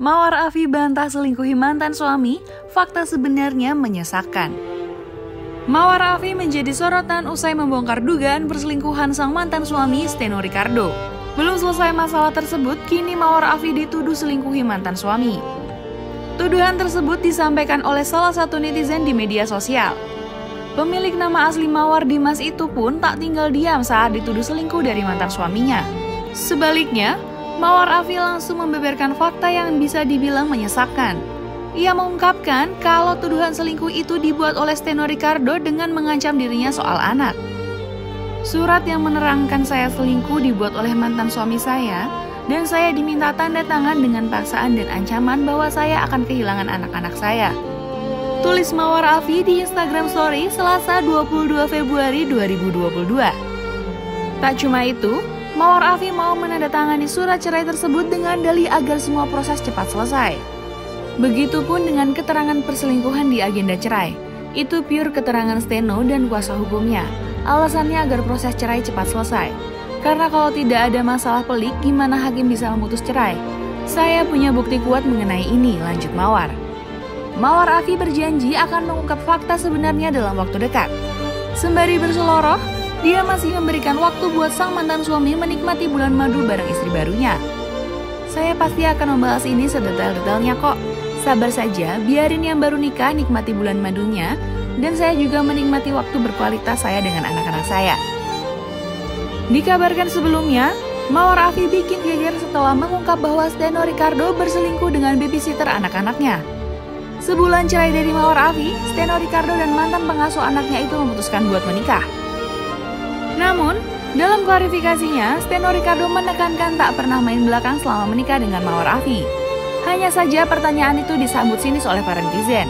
Mawar Afi bantah selingkuhi mantan suami, fakta sebenarnya menyesakkan. Mawar Afi menjadi sorotan usai membongkar dugaan perselingkuhan sang mantan suami Steno Ricardo. Belum selesai masalah tersebut, kini Mawar Afi dituduh selingkuhi mantan suami. Tuduhan tersebut disampaikan oleh salah satu netizen di media sosial. Pemilik nama asli Mawar Dimas itu pun tak tinggal diam saat dituduh selingkuh dari mantan suaminya. Sebaliknya, Mawar Afi langsung membeberkan fakta yang bisa dibilang menyesakkan. Ia mengungkapkan kalau tuduhan selingkuh itu dibuat oleh Steno Ricardo dengan mengancam dirinya soal anak. Surat yang menerangkan saya selingkuh dibuat oleh mantan suami saya, dan saya diminta tanda tangan dengan paksaan dan ancaman bahwa saya akan kehilangan anak-anak saya. Tulis Mawar Afi di Instagram Story Selasa 22 Februari 2022. Tak cuma itu, Mawar Afi mau menandatangani surat cerai tersebut dengan dalih agar semua proses cepat selesai. Begitupun dengan keterangan perselingkuhan di agenda cerai. Itu pure keterangan Steno dan kuasa hukumnya. Alasannya agar proses cerai cepat selesai. Karena kalau tidak ada masalah pelik, gimana hakim bisa memutus cerai? Saya punya bukti kuat mengenai ini, lanjut Mawar. Mawar Afi berjanji akan mengungkap fakta sebenarnya dalam waktu dekat. Sembari berseloroh, dia masih memberikan waktu buat sang mantan suami menikmati bulan madu bareng istri barunya. Saya pasti akan membahas ini sedetail-detailnya kok. Sabar saja, biarin yang baru nikah nikmati bulan madunya, dan saya juga menikmati waktu berkualitas saya dengan anak-anak saya. Dikabarkan sebelumnya, Mawar Afi bikin geger setelah mengungkap bahwa Steno Ricardo berselingkuh dengan babysitter anak-anaknya. Sebulan cerai dari Mawar Afi, Steno Ricardo dan mantan pengasuh anaknya itu memutuskan buat menikah. Namun, dalam klarifikasinya, Steno Ricardo menekankan tak pernah main belakang selama menikah dengan Mawar Afi. Hanya saja pertanyaan itu disambut sinis oleh para netizen.